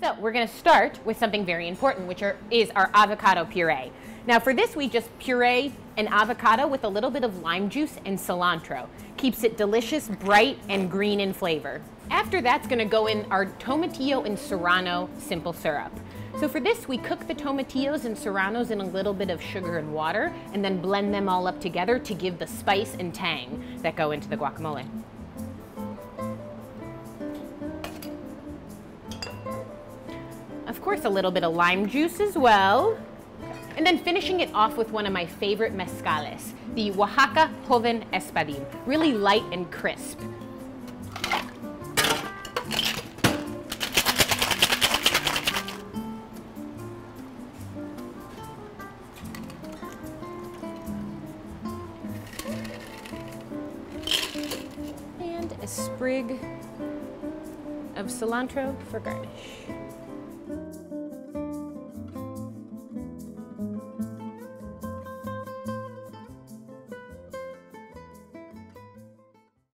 So we're going to start with something very important, which are, is our avocado puree. Now for this, we just puree an avocado with a little bit of lime juice and cilantro. Keeps it delicious, bright, and green in flavor. After that's going to go in our tomatillo and serrano simple syrup. So for this, we cook the tomatillos and serranos in a little bit of sugar and water, and then blend them all up together to give the spice and tang that go into the guacamole. Of course, a little bit of lime juice as well. And then finishing it off with one of my favorite mezcales, the Oaxaca Joven Espadín. Really light and crisp. And a sprig of cilantro for garnish.